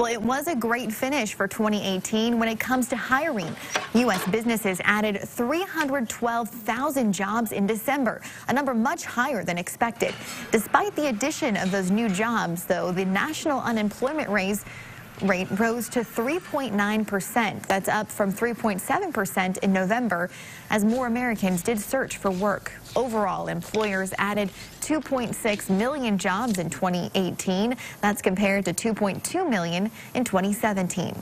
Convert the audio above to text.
Well, it was a great finish for 2018 when it comes to hiring. U.S. businesses added 312,000 jobs in December, a number much higher than expected. Despite the addition of those new jobs, though, the national unemployment rate rate rose to 3.9%. That's up from 3.7% in November as more Americans did search for work. Overall, employers added 2.6 million jobs in 2018. That's compared to 2.2 million in 2017.